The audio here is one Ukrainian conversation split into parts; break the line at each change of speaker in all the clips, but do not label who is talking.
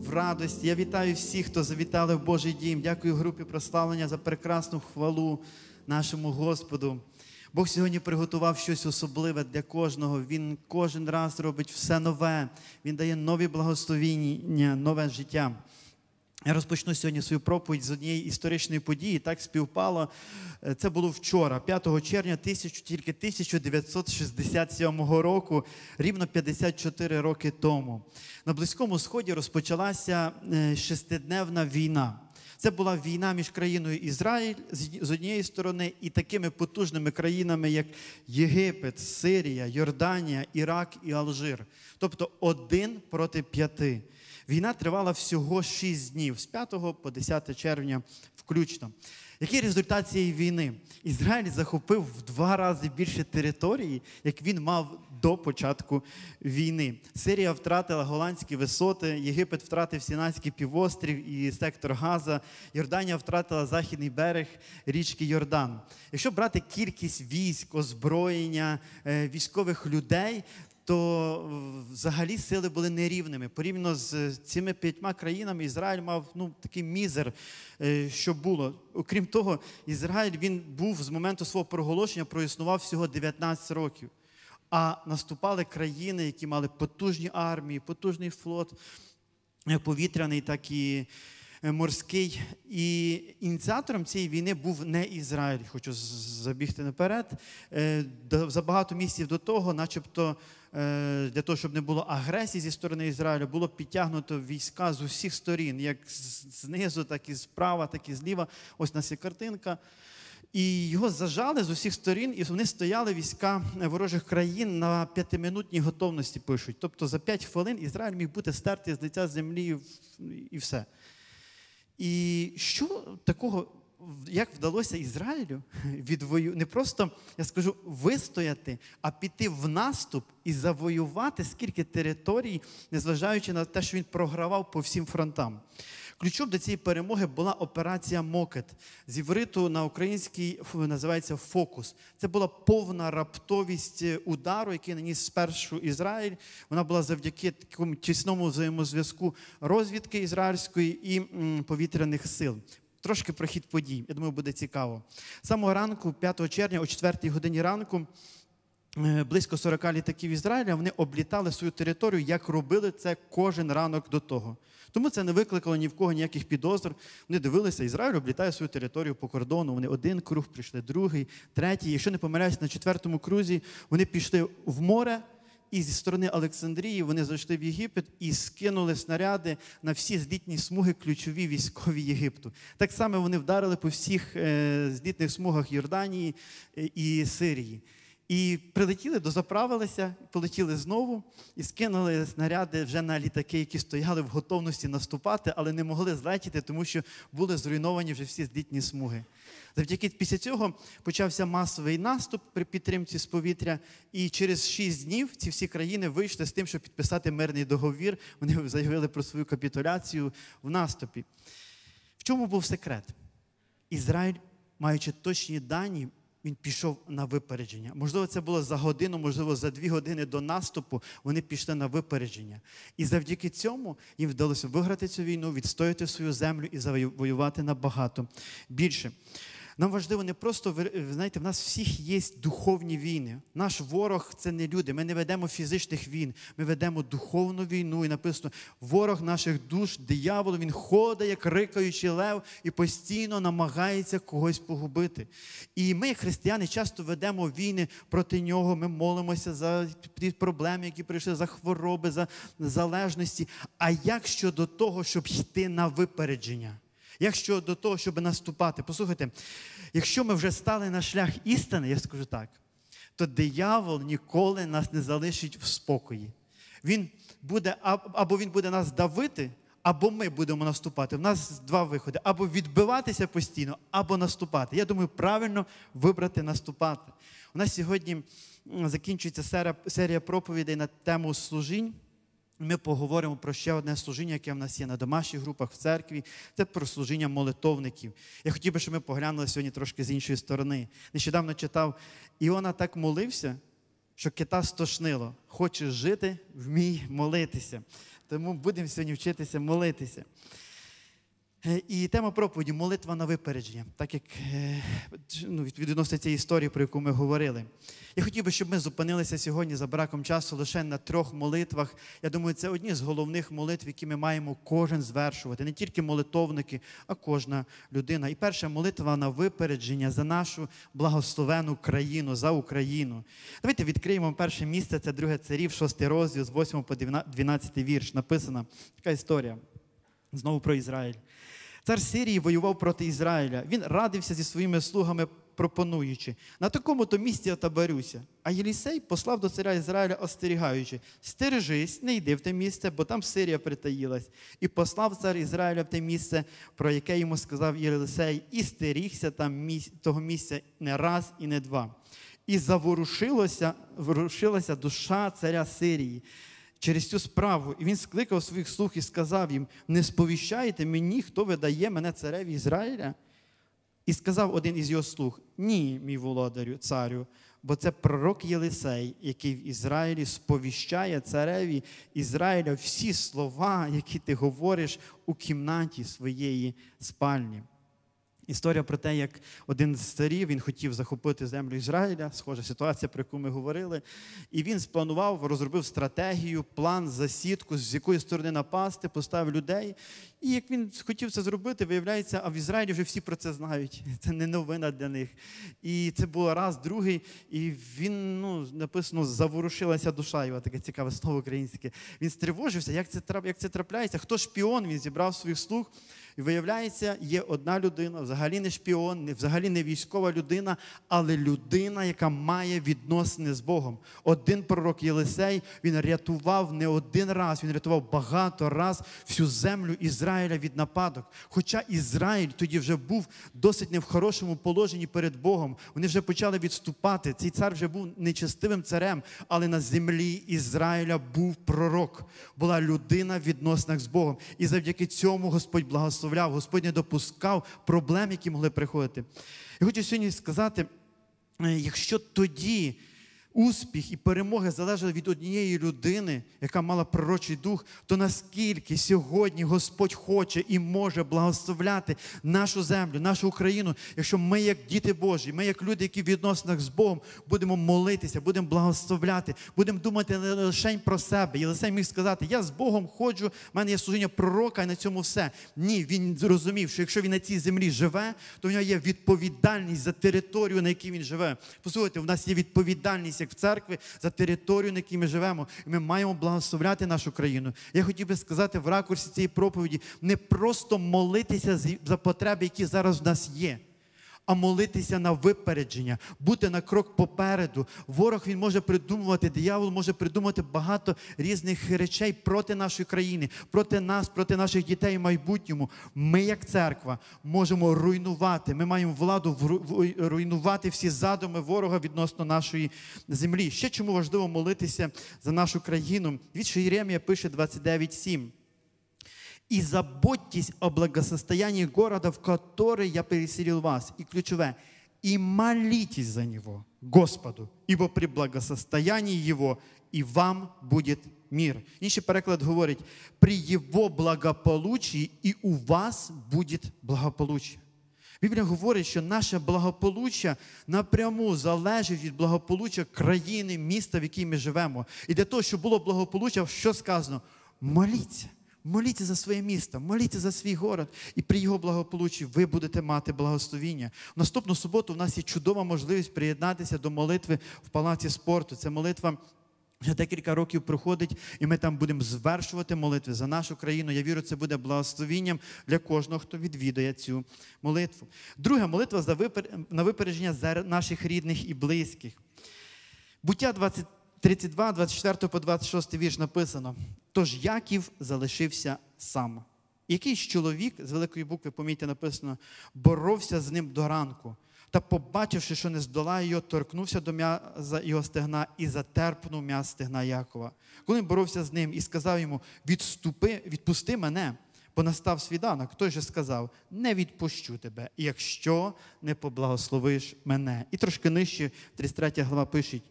в радості. Я вітаю всіх, хто завітали в Божий дім. Дякую групі прославлення за прекрасну хвалу нашому Господу. Бог сьогодні приготував щось особливе для кожного. Він кожен раз робить все нове. Він дає нові благословіння, нове життя. Я розпочну сьогодні свою проповідь з однієї історичної події. Так співпало. Е, Це було вчора, 5 червня, тисяч, тільки 1967 року, рівно 54 роки тому. На Близькому Сході розпочалася е, шестидневна війна. Це була війна між країною Ізраїль з однієї сторони і такими потужними країнами, як Єгипет, Сирія, Йорданія, Ірак і Алжир. Тобто один проти п'яти. Війна тривала всього 6 днів з 5 по 10 червня включно. Який результат цієї війни? Ізраїль захопив в два рази більше території, як він мав до початку війни. Сирія втратила голландські висоти, Єгипет втратив Сінайський півострів і сектор Газа, Йорданія втратила західний берег річки Йордан. Якщо брати кількість військ, озброєння, е, військових людей, то взагалі сили були нерівними. Порівняно з цими п'ятьма країнами, Ізраїль мав ну, такий мізер, е, що було. Окрім того, Ізраїль він був з моменту свого проголошення, проіснував всього 19 років. А наступали країни, які мали потужні армії, потужний флот, повітряний, так і е, морський. І ініціатором цієї війни був не Ізраїль. Хочу забігти наперед. Е, За багато місяців до того, начебто, для того, щоб не було агресії зі сторони Ізраїлю, було підтягнуто війська з усіх сторін, як знизу, так і справа, так і зліва. Ось у нас є картинка. І його зажали з усіх сторін, і вони стояли війська ворожих країн на п'ятиминутній готовності пишуть. Тобто за п'ять хвилин Ізраїль міг бути стертий з лиця землі і все. І що такого, як вдалося Ізраїлю відвою... не просто, я скажу, вистояти, а піти в наступ і завоювати скільки територій, незважаючи на те, що він програвав по всім фронтам. Ключом до цієї перемоги була операція Мокет. З івриту на українській називається фокус. Це була повна раптовість е, удару, який наніс спершу Ізраїль. Вона була завдяки такому тісному взаємозв'язку розвідки ізраїльської і повітряних сил. Трошки про хід подій. Я думаю, буде цікаво. Самого ранку, 5 червня, о 4 годині ранку, Е, Близько 40 літаків Ізраїля вони облітали свою територію, як робили це кожен ранок до того. Тому це не викликало ні в кого ніяких підозр. Вони дивилися, Ізраїль облітає свою територію по кордону. Вони один круг прийшли, другий, третій. Якщо не помиляюсь, на четвертому крузі вони пішли в море. І зі сторони Олександрії вони зайшли в Єгипет і скинули снаряди на всі злітні смуги, ключові військові Єгипту. Так само вони вдарили по всіх е, злітних смугах Йорданії е, і Сирії. І прилетіли, дозаправилися, полетіли знову і скинули снаряди вже на літаки, які стояли в готовності наступати, але не могли злетіти, тому що були зруйновані вже всі злітні смуги. Завдяки після цього почався масовий наступ при підтримці з повітря, і через шість днів ці всі країни вийшли з тим, щоб підписати мирний договір. Вони заявили про свою капітуляцію в наступі. В чому був секрет? Ізраїль, маючи точні дані, він пішов на випередження. Можливо, це було за годину, можливо, за дві години до наступу вони пішли на випередження. І завдяки цьому їм вдалося виграти цю війну, відстояти свою землю і завоювати набагато більше. Нам важливо не просто знаєте, в нас всіх є духовні війни. Наш ворог це не люди. Ми не ведемо фізичних війн, ми ведемо духовну війну. І написано: ворог наших душ, диявол, він ходить, як рикаючий лев, і постійно намагається когось погубити. І ми, християни, часто ведемо війни проти нього. Ми молимося за ті проблеми, які прийшли, за хвороби, за залежності. А як щодо того, щоб йти на випередження? Як щодо того, щоб наступати? Послухайте, якщо ми вже стали на шлях істини, я скажу так, то диявол ніколи нас не залишить в спокої. Він буде або він буде нас давити, або ми будемо наступати. У нас два виходи: або відбиватися постійно, або наступати. Я думаю, правильно вибрати наступати. У нас сьогодні закінчується серія проповідей на тему служінь. Ми поговоримо про ще одне служіння, яке в нас є на домашніх групах в церкві. Це про служіння молитовників. Я хотів би, щоб ми поглянули сьогодні трошки з іншої сторони. Нещодавно читав, Іона так молився, що кита стошнило. Хочеш жити, вмій молитися. Тому будемо сьогодні вчитися молитися. Е, І тема проповіді молитва на випередження, так як е, ну, від- відноситься цієї історії, про яку ми говорили. Я хотів би, щоб ми зупинилися сьогодні за браком часу лише на трьох молитвах. Я думаю, це одні з головних молитв, які ми маємо кожен звершувати. Не тільки молитовники, а кожна людина. І перша молитва на випередження за нашу благословену країну, за Україну. Давайте відкриємо перше місце, це друге царів, шостий розділ з 8 по 12 вірш. Написана така історія. Знову про Ізраїль. Цар Сирії воював проти Ізраїля. Він радився зі своїми слугами, пропонуючи: на такому-то місці я. А Єлісей послав до царя Ізраїля, остерігаючи: стережись, не йди в те місце, бо там Сирія притаїлась. І послав цар Ізраїля в те місце, про яке йому сказав Єлисей, і стерігся там того місця не раз і не два. І заворушилося, душа царя Сирії через цю справу. І він скликав своїх слуг і сказав їм: не сповіщайте мені, хто видає мене цареві Ізраїля. І сказав один із його слуг: Ні, мій володарю, царю, бо це пророк Єлисей, який в Ізраїлі сповіщає цареві Ізраїля всі слова, які ти говориш у кімнаті своєї спальні. Історія про те, як один з царів він хотів захопити землю Ізраїля, схожа ситуація, про яку ми говорили. І він спланував, розробив стратегію, план, засідку, з якої сторони напасти, поставив людей. І як він хотів це зробити, виявляється, а в Ізраїлі вже всі про це знають. Це не новина для них. І це було раз, другий, і він, ну, написано, заворушилася душа його, таке цікаве слово українське. Він стривожився, як це, як це трапляється, хто шпіон, він зібрав своїх слуг. І виявляється, є одна людина, взагалі не шпіон, взагалі не військова людина, але людина, яка має відносини з Богом. Один пророк Єлисей, він рятував не один раз, він рятував багато раз всю землю Ізраїля від нападок. Хоча Ізраїль тоді вже був досить не в хорошому положенні перед Богом. Вони вже почали відступати. Цей цар вже був нечестивим царем, але на землі Ізраїля був пророк, була людина в відносинах з Богом. І завдяки цьому Господь благословляв, Господь не допускав проблем, які могли приходити. Я хочу сьогодні сказати, е, якщо тоді успіх і перемоги залежали від однієї людини, яка мала пророчий дух, то наскільки сьогодні Господь хоче і може благословляти нашу землю, нашу Україну, якщо ми, як діти Божі, ми, як люди, які в відносинах з Богом, будемо молитися, будемо благословляти, будемо думати не лише про себе. Єлисей міг сказати, я з Богом ходжу, в мене є служіння пророка, і на цьому все. Ні, він зрозумів, що якщо він на цій землі живе, то в нього є відповідальність за територію, на якій він живе. Послухайте, в нас є відповідальність як в церкві за територію, на якій ми живемо. І ми маємо благословляти нашу країну. Я хотів би сказати в ракурсі цієї проповіді не просто молитися за потреби, які зараз в нас є. А молитися на випередження, бути на крок попереду. Ворог він може придумувати, диявол може придумати багато різних речей проти нашої країни, проти нас, проти наших дітей в майбутньому. Ми, як церква, можемо руйнувати. Ми маємо владу руйнувати всі задуми ворога відносно нашої землі. Ще чому важливо молитися за нашу країну? Вірш Єремія пише 29.7. И заботьтесь о благосостоянии города, в который я переселил вас. И ключевое, и молитесь за него, Господу, ибо при благосостоянии его и вам будет мир. Інший переклад говорить, при его благополучии и у вас будет благополучие. Біблія говорить, що наше благополуччя напряму залежить від благополуччя країни, міста, в якій ми живемо. І для того, щоб було благополуччя, що сказано? Моліться. Моліться за своє місто, моліться за свій город, і при його благополуччі ви будете мати благословіння. Наступну суботу в нас є чудова можливість приєднатися до молитви в палаці спорту. Це молитва вже декілька років проходить, і ми там будемо звершувати молитви за нашу країну. Я вірю, це буде благословінням для кожного, хто відвідає цю молитву. Друга молитва на випередження за наших рідних і близьких. Буття 20... 32, 24 по 26 вірш написано: Тож Яків залишився сам. Якийсь чоловік з великої букви, помітьте, написано, боровся з ним до ранку. Та, побачивши, що не здолає його, торкнувся до м'яза його стегна і затерпнув м'яз стегна Якова. Коли він боровся з ним і сказав йому: відступи, відпусти мене, Бо настав свіданок, той же сказав: не відпущу тебе, якщо не поблагословиш мене. І трошки нижче, 33 глава пишуть: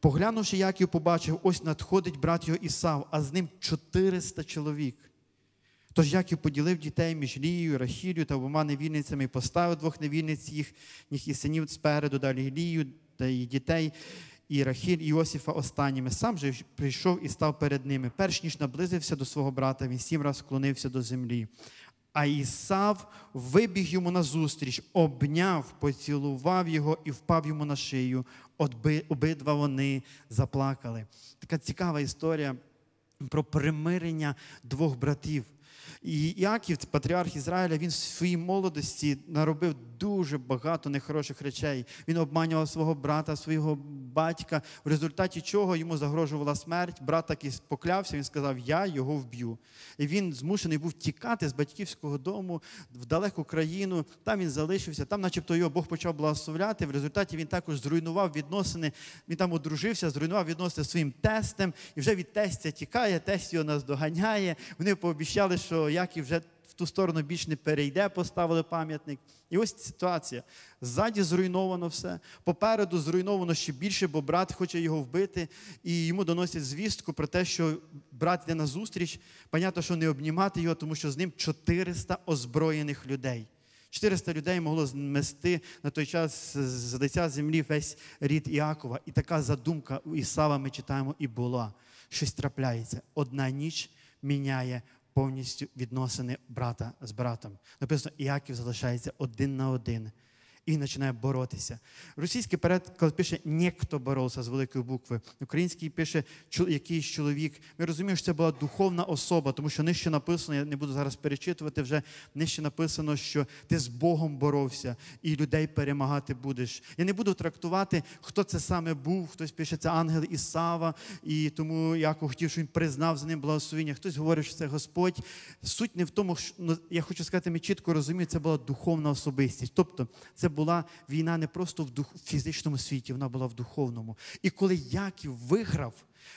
поглянувши, Яків побачив, ось надходить брат його Ісав, а з ним 400 чоловік. Тож Яків поділив дітей між Лією, Рахілію та обома невільницями і поставив двох невільниць їхніх і синів спереду, далі Лію та її дітей, і Рахіль і Йосифа останніми. Сам же прийшов і став перед ними. Перш ніж наблизився до свого брата, він сім раз склонився до землі. А Ісав вибіг йому назустріч, обняв, поцілував його і впав йому на шию. Обидва вони заплакали. Така цікава історія про примирення двох братів. І Яків, патріарх Ізраїля, він в своїй молодості наробив дуже багато нехороших речей. Він обманював свого брата, свого батька, в результаті чого йому загрожувала смерть. Брат так і поклявся, він сказав, я його вб'ю. І він змушений був тікати з батьківського дому в далеку країну. Там він залишився, там, начебто, його Бог почав благословляти. В результаті він також зруйнував відносини. Він там одружився, зруйнував відносини своїм тестем, і вже від тестя тікає, тесть його нас доганяє. Вони пообіцяли, що Яків вже в ту сторону більш не перейде, поставили пам'ятник. І ось ситуація. Ззаді зруйновано все, попереду зруйновано ще більше, бо брат хоче його вбити, і йому доносять звістку про те, що брат йде на зустріч. Понятно, що не обнімати його, тому що з ним 400 озброєних людей. 400 людей могло змести на той час з лиця землі весь рід Іакова. І така задумка у Ісава ми читаємо і була. Щось трапляється. Одна ніч міняє повністю відносини брата з братом. Написано, Іаків залишається один на один і починає боротися. Російський переклад пише «Нєхто боровся з великої букви. Український пише якийсь чоловік. Ми розуміємо, що це була духовна особа, тому що нижче написано, я не буду зараз перечитувати, вже нижче написано, що ти з Богом боровся і людей перемагати будеш. Я не буду трактувати, хто це саме був. Хтось пише, це ангел Ісава, і тому Яков хотів, що він признав за ним благословення. Хтось говорить, що це Господь. Суть не в тому, що ну, я хочу сказати, ми чітко розуміємо, це була духовна особистість. Тобто, це була війна не просто в дух, в фізичному світі, вона була в духовному. І коли Яків виграв,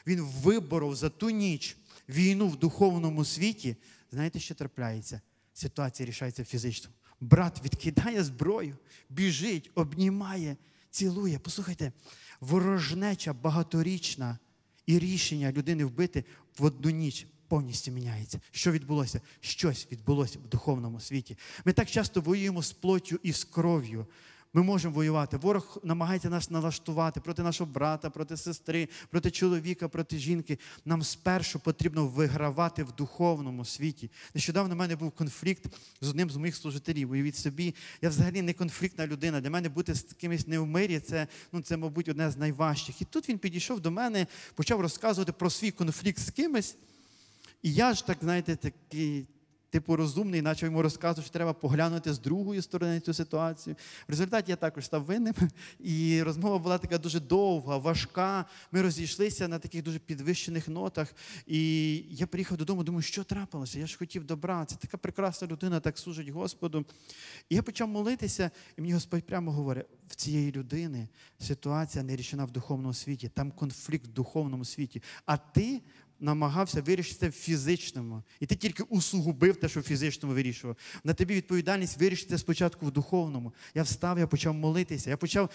він виборов за ту ніч війну в духовному світі, знаєте, що трапляється? Ситуація рішається в фізичному. Брат відкидає зброю, біжить, обнімає, цілує. Послухайте, ворожнеча багаторічна і рішення людини вбити в одну ніч повністю міняється. Що відбулося? Щось відбулося в духовному світі. Ми так часто воюємо з плоттю і з кров'ю. Ми можемо воювати. Ворог намагається нас налаштувати проти нашого брата, проти сестри, проти чоловіка, проти жінки. Нам спершу потрібно вигравати в духовному світі. Нещодавно в мене був конфлікт з одним з моїх служителів. Уявіть собі, я взагалі не конфліктна людина. Для мене бути з кимось не в мирі це, ну, це, мабуть, одне з найважчих. І тут він підійшов до мене, почав розказувати про свій конфлікт з кимось. І я ж так, знаєте, такий, типу, розумний, наче йому розказую, що треба поглянути з другої сторони цю ситуацію. В результаті я також став винним, і розмова була така дуже довга, важка. Ми розійшлися на таких дуже підвищених нотах. І я приїхав додому, думаю, що трапилося? Я ж хотів добра. Це така прекрасна людина, так служить Господу. І я почав молитися, і мені Господь прямо говорить: в цієї людини ситуація не рішена в духовному світі, там конфлікт в духовному світі. А ти намагався вирішити в фізичному. І ти тільки усугубив те, що в фізичному вирішував. На тобі відповідальність вирішити спочатку в духовному. Я встав, я почав молитися, я почав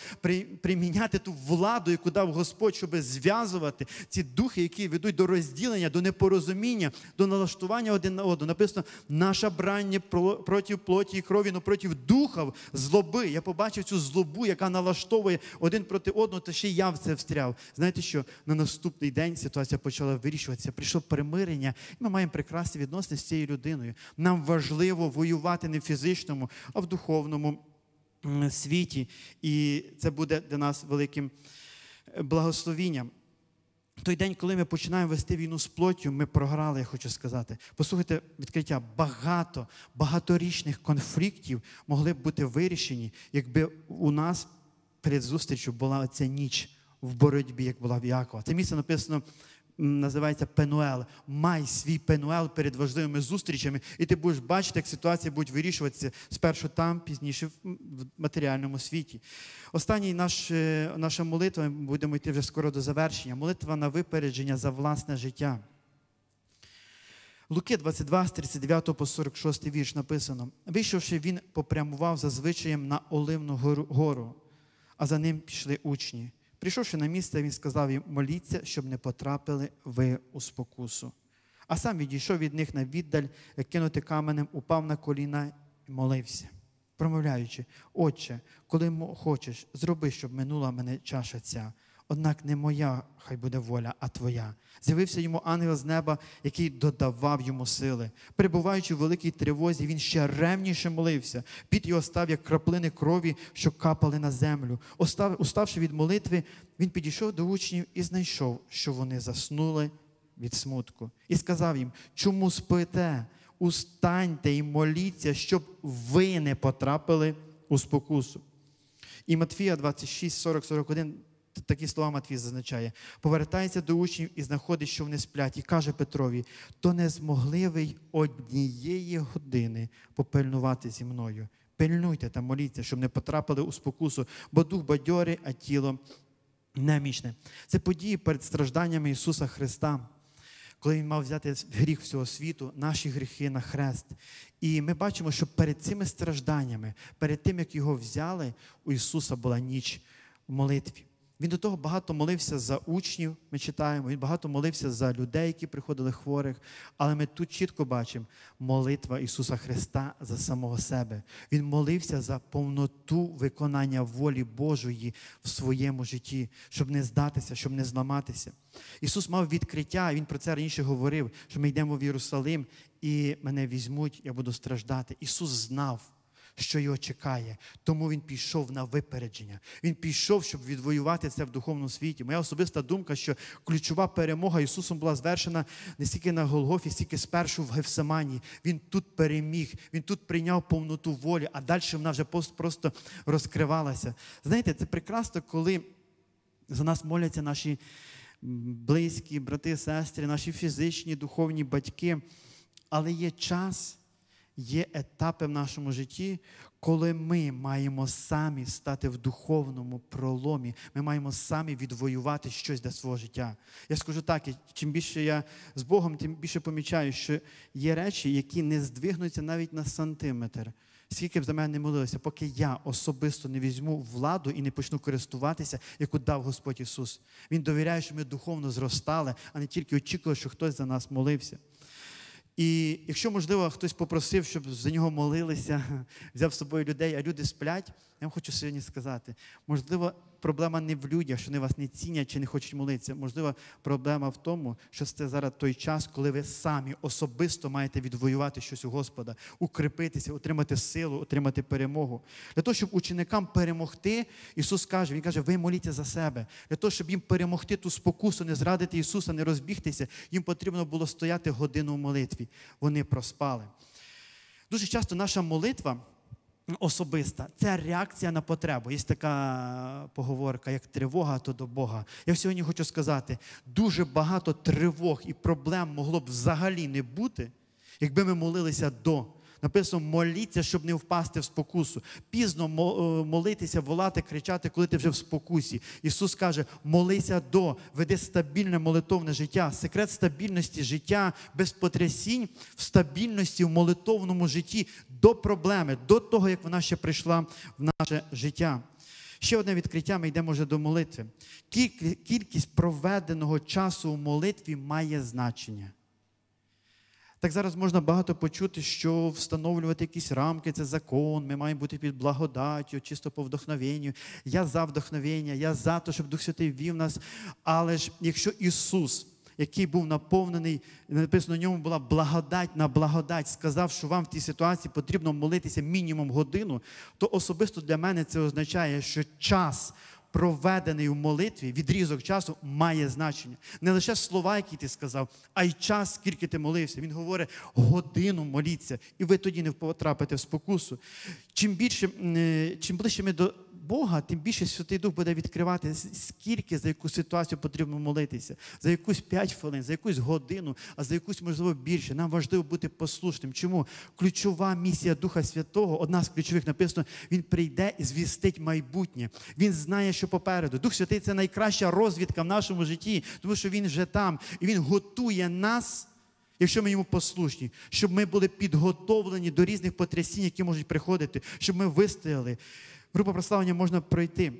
приміняти ту владу, яку дав Господь, щоб зв'язувати ці духи, які ведуть до розділення, до непорозуміння, до налаштування один на одного. Написано, наша брання проти плоті і крові, но проти духа злоби. Я побачив цю злобу, яка налаштовує один проти одного, та ще я в це встряв. Знаєте що? На наступний день ситуація почала вирішувати вирішуватися, прийшло примирення, і ми маємо прекрасні відносини з цією людиною. Нам важливо воювати не в фізичному, а в духовному світі. І це буде для нас великим е, благословінням. Той день, коли ми починаємо вести війну з плоттю, ми програли, я хочу сказати. Послухайте відкриття, багато, багаторічних конфліктів могли б бути вирішені, якби у нас перед зустрічю була ця ніч в боротьбі, як була в Якова. Це місце написано називається Пенуел. Май свій Пенуел перед важливими зустрічами, і ти будеш бачити, як ситуація буде вирішуватися спершу там, пізніше в матеріальному світі. Останній наш, е, наша молитва, ми будемо йти вже скоро до завершення. Молитва на випередження за власне життя. Луки 22, з 39 по 46 вірш написано: Вийшовши, він попрямував за звичаєм на Оливну гору- гору, а за ним пішли учні. Прийшовши на місце, він сказав їм: моліться, щоб не потрапили ви у спокусу. А сам відійшов від них на віддаль, кинути каменем, упав на коліна і молився, промовляючи: Отче, коли хочеш, зроби, щоб минула мене чаша ця. Однак не моя хай буде воля, а твоя. З'явився йому ангел з неба, який додавав йому сили. Перебуваючи в великій тривозі, він ще ревніше молився. Під його став, як краплини крові, що капали на землю. Остав, уставши від молитви, він підійшов до учнів і знайшов, що вони заснули від смутку. І сказав їм: Чому спите? Устаньте і моліться, щоб ви не потрапили у спокусу. І Матфія 26, 40, 41, т- такі слова Матвій зазначає. Повертається до учнів і знаходить, що вони сплять, і каже Петрові: то не змогли ви й однієї години попильнувати зі мною. Пильнуйте та моліться, щоб не потрапили у спокусу, бо дух бадьорий, а тіло немічне. Це події перед стражданнями Ісуса Христа коли він мав взяти гріх всього світу, наші гріхи на хрест. І ми бачимо, що перед цими стражданнями, перед тим, як його взяли, у Ісуса була ніч в молитві. Він до того багато молився за учнів, ми читаємо, він багато молився за людей, які приходили хворих. Але ми тут чітко бачимо молитва Ісуса Христа за самого себе. Він молився за повноту виконання волі Божої в своєму житті, щоб не здатися, щоб не зламатися. Ісус мав відкриття, Він про це раніше говорив, що ми йдемо в Єрусалим і мене візьмуть, я буду страждати. Ісус знав. Що його чекає, тому він пішов на випередження. Він пішов, щоб відвоювати це в духовному світі. Моя особиста думка, що ключова перемога Ісусом була звершена не стільки на Голгофі, стільки спершу в Гефсимані. Він тут переміг, він тут прийняв повноту волі, а далі вона вже просто розкривалася. Знаєте, це прекрасно, коли за нас моляться наші близькі, брати, сестри, наші фізичні, духовні батьки. Але є час, є етапи в нашому житті, коли ми маємо самі стати в духовному проломі, ми маємо самі відвоювати щось для свого життя. Я скажу так, чим більше я з Богом, тим більше помічаю, що є речі, які не здвигнуться навіть на сантиметр. Скільки б за мене не молилися, поки я особисто не візьму владу і не почну користуватися, яку дав Господь Ісус. Він довіряє, що ми духовно зростали, а не тільки очікували, що хтось за нас молився. І якщо, можливо, хтось попросив, щоб за нього молилися, взяв з собою людей, а люди сплять, я вам хочу сьогодні сказати, можливо, проблема не в людях, що вони вас не цінять чи не хочуть молитися. Можливо, проблема в тому, що це зараз той час, коли ви самі особисто маєте відвоювати щось у Господа, укріпитися, отримати силу, отримати перемогу. Для того, щоб ученикам перемогти, Ісус каже, Він каже, ви моліться за себе. Для того, щоб їм перемогти ту спокусу, не зрадити Ісуса, не розбігтися, їм потрібно було стояти годину в молитві. Вони проспали. Дуже часто наша молитва особиста це реакція на потребу. Є така поговорка, як тривога, то до Бога. Я сьогодні хочу сказати, дуже багато тривог і проблем могло б взагалі не бути, якби ми молилися до. Написано, моліться, щоб не впасти в спокусу. Пізно е, молитися, волати, кричати, коли ти вже в спокусі. Ісус каже, молися до, веди стабільне молитовне життя. Секрет стабільності життя без потрясінь в стабільності в молитовному житті до проблеми, до того, як вона ще прийшла в наше життя. Ще одне відкриття, ми йдемо вже до молитви. Кількість проведеного часу у молитві має значення. Так зараз можна багато почути, що встановлювати якісь рамки, це закон, ми маємо бути під благодаттю, чисто по вдохновенню. Я за вдохновення, я за те, щоб Дух Святий вів нас. Але ж якщо Ісус, який був наповнений, написано, на ньому була благодать на благодать, сказав, що вам в тій ситуації потрібно молитися мінімум годину, то особисто для мене це означає, що час проведений в молитві, відрізок часу має значення. Не лише слова, які ти сказав, а й час, скільки ти молився. Він говорить, годину моліться, і ви тоді не потрапите в спокусу. Чим більше, е, чим ближче ми до Бога, тим більше Святий Дух буде відкривати, скільки за яку ситуацію потрібно молитися, за якусь 5 хвилин, за якусь годину, а за якусь, можливо, більше. Нам важливо бути послушним. Чому? Ключова місія Духа Святого, одна з ключових написано, Він прийде і звістить майбутнє. Він знає, що попереду. Дух Святий це найкраща розвідка в нашому житті, тому що Він вже там, і Він готує нас якщо ми йому послушні, щоб ми були підготовлені до різних потрясінь, які можуть приходити, щоб ми вистояли. Група прославлення можна пройти.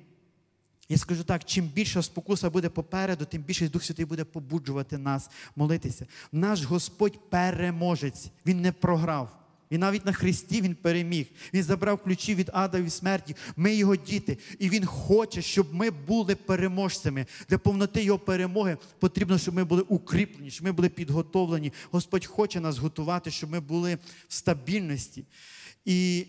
Я скажу так: чим більша спокуса буде попереду, тим більше Дух Святий буде побуджувати нас молитися. Наш Господь переможець, Він не програв. І навіть на Христі Він переміг. Він забрав ключі від ада і смерті. Ми його діти. І Він хоче, щоб ми були переможцями. Для повноти Його перемоги потрібно, щоб ми були укріплені, щоб ми були підготовлені. Господь хоче нас готувати, щоб ми були в стабільності. І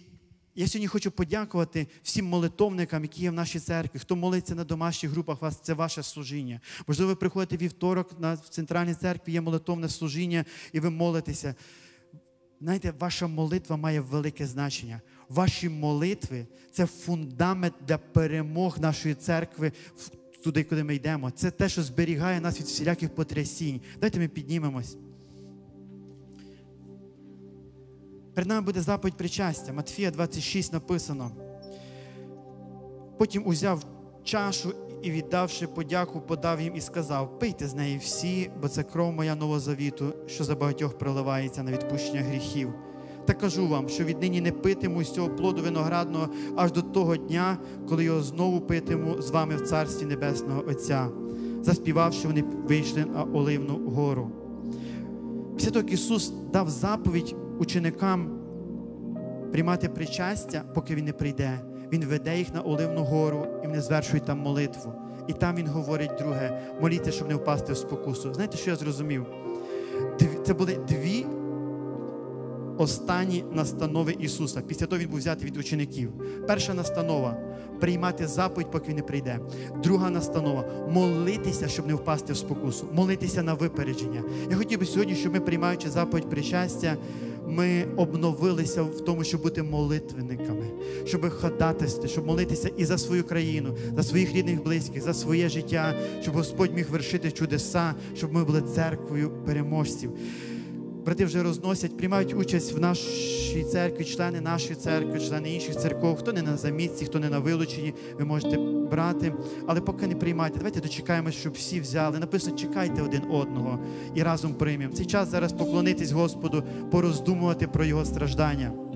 я сьогодні хочу подякувати всім молитовникам, які є в нашій церкві. Хто молиться на домашніх групах, вас це ваше служіння. Можливо, ви приходите вівторок на в центральній церкві, є молитовне служіння, і ви молитеся. Знаєте, ваша молитва має велике значення. Ваші молитви це фундамент для перемог нашої церкви туди, куди ми йдемо. Це те, що зберігає нас від всіляких потрясінь. Давайте ми піднімемось. Перед нами буде заповідь причастя. Матфія 26 написано. Потім узяв чашу і, віддавши подяку, подав їм і сказав: Пийте з неї всі, бо це кров моя новозавіту, що за багатьох проливається на відпущення гріхів. Та кажу вам, що віднині не питиму з цього плоду виноградного аж до того дня, коли його знову питиму з вами в Царстві Небесного Отця. Заспівавши, вони вийшли на Оливну гору. Після того, як Ісус дав заповідь ученикам приймати причастя, поки Він не прийде. Він веде їх на Оливну гору і вони звершують там молитву. І там він говорить друге: моліться, щоб не впасти в спокусу. Знаєте, що я зрозумів? Це були дві останні настанови Ісуса. Після того він був взятий від учеників. Перша настанова приймати заповідь, поки він не прийде. Друга настанова молитися, щоб не впасти в спокусу, молитися на випередження. Я хотів би сьогодні, щоб ми, приймаючи заповідь причастя, ми обновилися в тому, щоб бути молитвенниками, щоб ходатисти, щоб молитися і за свою країну, за своїх рідних, близьких, за своє життя, щоб Господь міг вершити чудеса, щоб ми були церквою переможців брати вже розносять, приймають участь в нашій церкві, члени нашої церкви, члени інших церков, хто не на замітці, хто не на вилученні, ви можете брати. Але поки не приймайте, давайте дочекаємось, щоб всі взяли. Написано, чекайте один одного і разом приймемо. Цей час зараз поклонитись Господу, пороздумувати про Його страждання.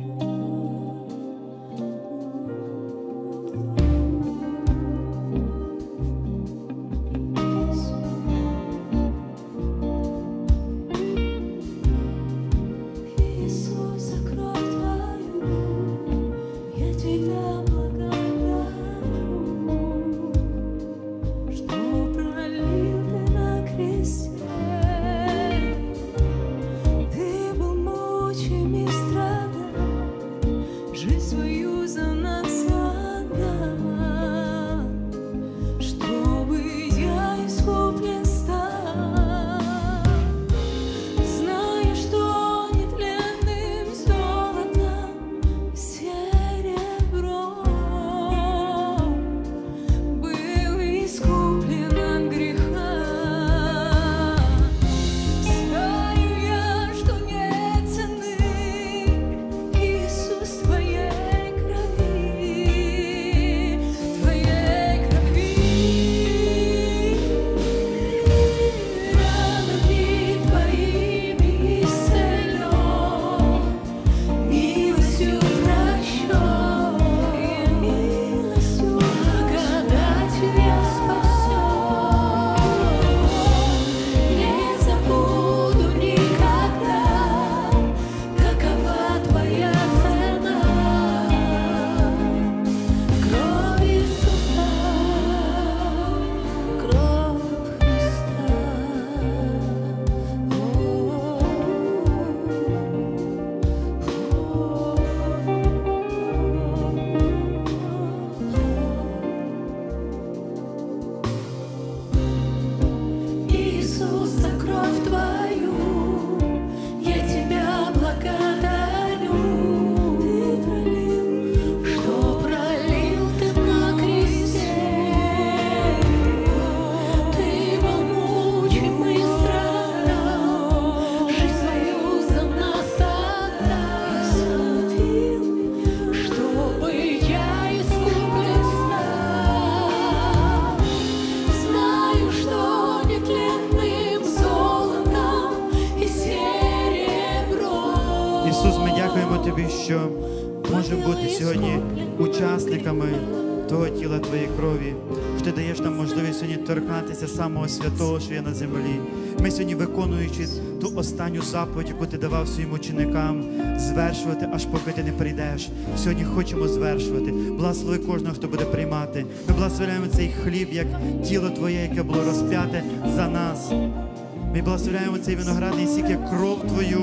Тобі, що можемо бути сьогодні учасниками Твого тіла, Твоєї крові. Що ти даєш нам можливість сьогодні торкатися самого святого, що є на землі. Ми сьогодні, виконуючи ту останню заповідь, яку ти давав своїм ученикам, звершувати, аж поки ти не прийдеш. Сьогодні хочемо звершувати. Благослови кожного, хто буде приймати. Ми благословляємо цей хліб, як тіло Твоє, яке було розп'яте за нас. Ми благословляємо цей виноградний сік, як кров Твою,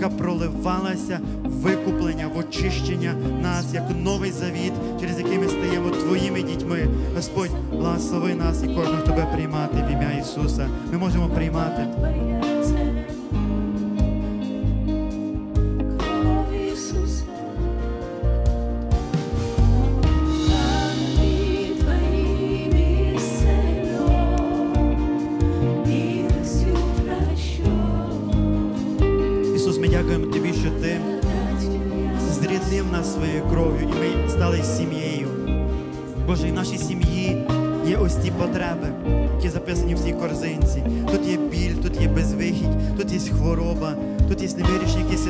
яка проливалася в викуплення, в очищення нас, як новий завіт, через який ми стаємо Твоїми дітьми. Господь, благослови нас і кожного Тебе приймати в ім'я Ісуса. Ми можемо приймати.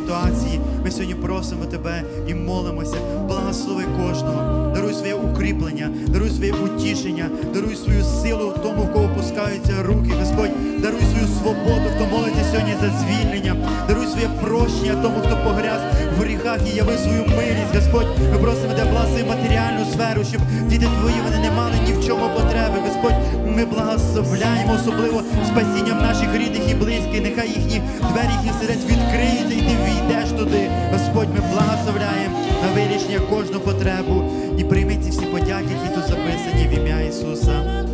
Ситуації. Ми сьогодні просимо Тебе і молимося. Благослови кожного, даруй своє укріплення, даруй своє утішення, даруй свою силу в тому, в кого опускаються руки. Господь, даруй свою свободу, хто молиться сьогодні за звільнення, даруй своє прощення тому, хто погряз в гріхах і яви свою милість. Господь, ми просимо тебе благослови матеріальну сферу, щоб діти твої вони не мали ні в чому потреби. Господь, ми благословляємо особливо спасінням наших рідних і близьких. Нехай їхні двері їхніх серед відкриються, і ти війдеш туди. Господь, ми благословляємо на вирішення кожну потребу і прийми ці всі подяки, які тут записані в ім'я Ісуса.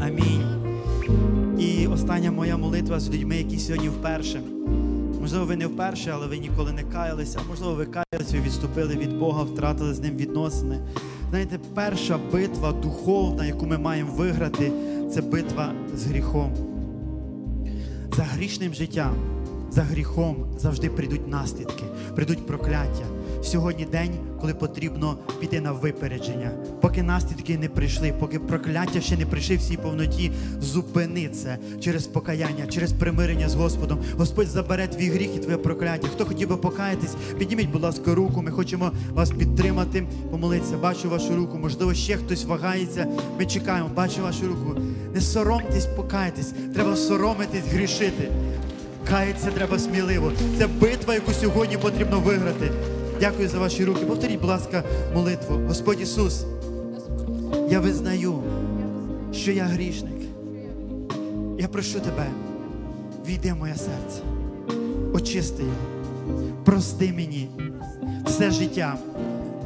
Амінь. І остання моя молитва з людьми, які сьогодні вперше. Можливо, ви не вперше, але ви ніколи не каялися. а Можливо, ви каялися, ви відступили від Бога, втратили з ним відносини. Знаєте, перша битва духовна, яку ми маємо виграти, це битва з гріхом. За грішним життям, за гріхом завжди прийдуть наслідки, прийдуть прокляття. Сьогодні день, коли потрібно піти на випередження. Поки наслідки не прийшли, поки прокляття ще не прийшли всій повноті, зупини це через покаяння, через примирення з Господом. Господь забере твій гріх і твоє прокляття. Хто хотів би покаятись, підніміть, будь ласка, руку. Ми хочемо вас підтримати, помолитися. Бачу вашу руку. Можливо, ще хтось вагається. Ми чекаємо, бачу вашу руку. Не соромтесь, покайтесь. Треба соромитись, грішити. Каятися треба сміливо. Це битва, яку сьогодні потрібно виграти. Дякую за ваші руки. Повторіть, будь ласка, молитву. Господь Ісус, я визнаю, що я грішник. Я прошу тебе, війди в моє серце, очисти його, прости мені все життя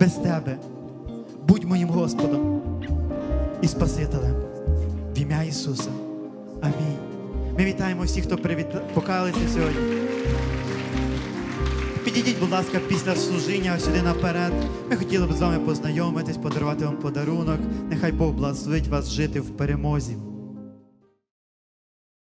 без тебе. Будь моїм Господом і Спасителем в ім'я Ісуса. Амінь. Ми вітаємо всіх, хто привіта... покаялися сьогодні. Підійдіть, будь ласка, після служіння сюди наперед. Ми хотіли б з вами познайомитись, подарувати вам подарунок. Нехай Бог благословить вас жити в перемозі.